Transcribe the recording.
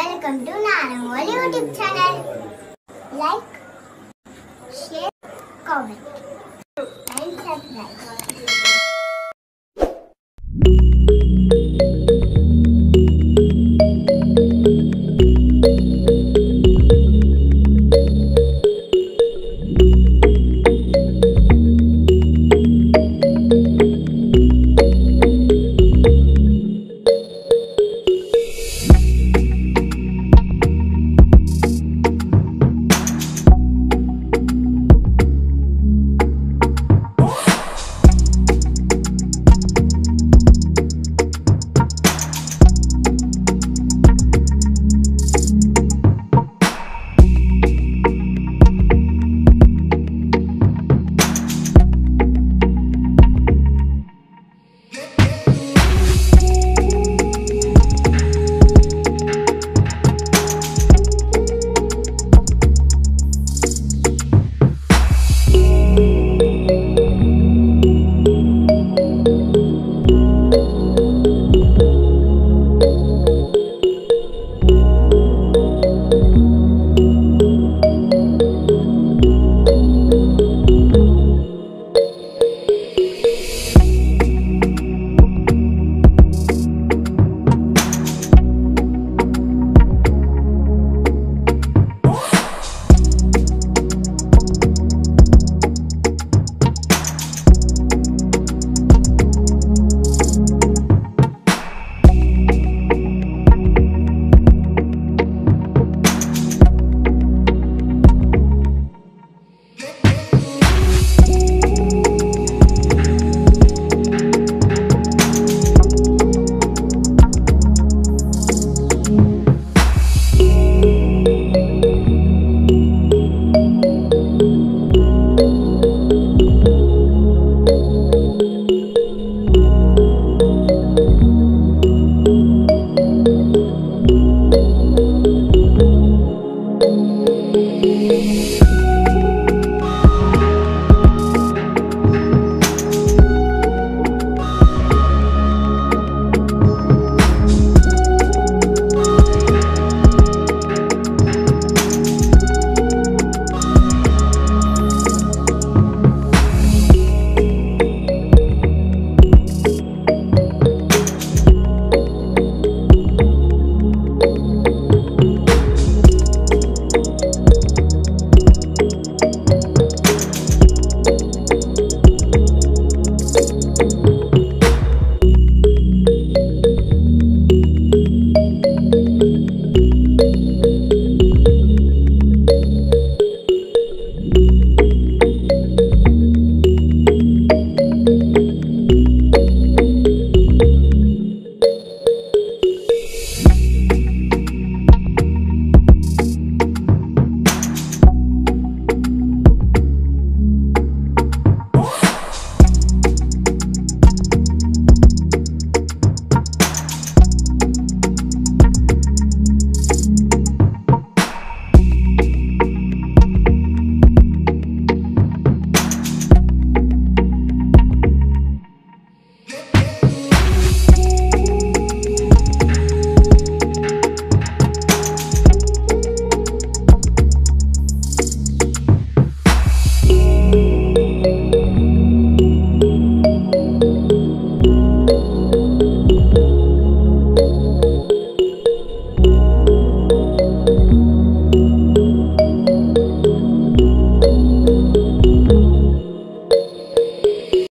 Welcome to Narangol YouTube channel. Like, share, comment and subscribe.